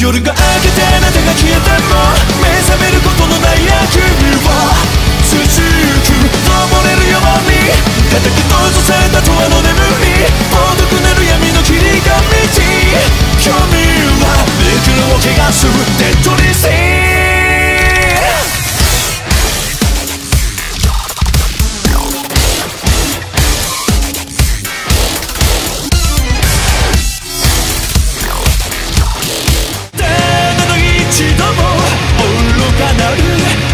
夜が明けてあなたが消えても目覚めることのない野球は out